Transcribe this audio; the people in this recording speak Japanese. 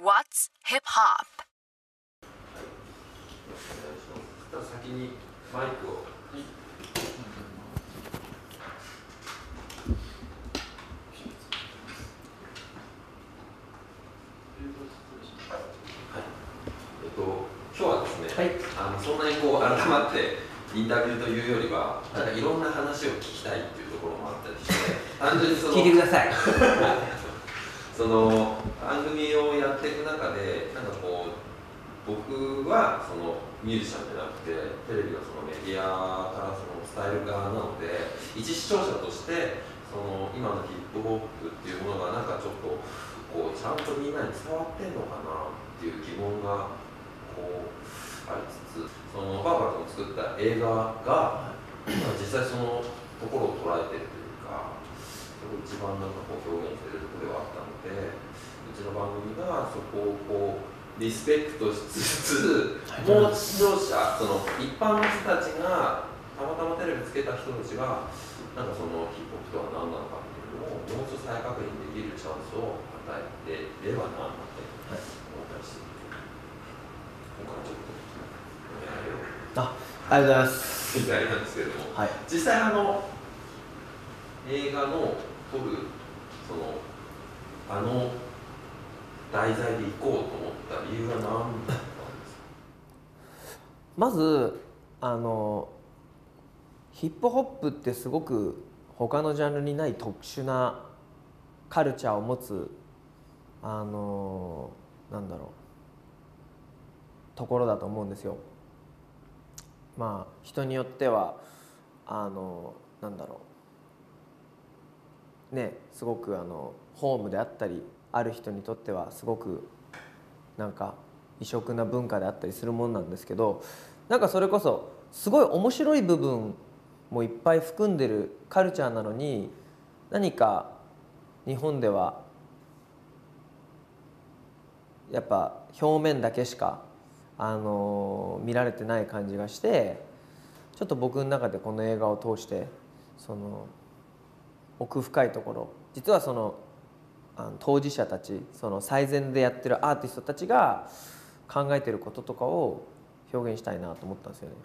What's Hip Hop? 先にマイクを。そんなにこう改まってインタビューというよりは、なんかいろんな話を聞きたいっていうところもあったりして、単純にその聞いてください その番組をやっていく中でなんかこう僕はそのミュージシャンじゃなくてテレビのそのメディアからその伝える側なので一視聴者としてその今のヒップホップっていうものがなんかちょっとこうちゃんとみんなに伝わってんのかなっていう疑問がこうありつつそのバーバラと作った映画が実際そのところを捉えてるという。そ一番なんかこう表現してるところではあったのでうちの番組がそこをこうリスペクトしつつもう視聴者その一般の人たちがたまたまテレビつけた人たちがなんかそのヒップホップとは何なのかっていうのをもう一度再確認できるチャンスを与えてればなって思ったりして今回ちょっとあありがとうございます。みたいなんですけれども。はい。実際あの映画の撮るそのあの題材で行こうと思った理由は何だったんですか？まずあのヒップホップってすごく他のジャンルにない特殊なカルチャーを持つあのなんだろうところだと思うんですよ。まあ人によってはあのなんだろうねすごくあのホームであったりある人にとってはすごくなんか異色な文化であったりするもんなんですけどなんかそれこそすごい面白い部分もいっぱい含んでるカルチャーなのに何か日本ではやっぱ表面だけしか、あの見られてない感じがしてちょっと僕の中でこの映画を通してその奥深いところ実はそのあの当事者たちその最善でやってるアーティストたちが考えてることとかを表現したいなと思ったんですよね。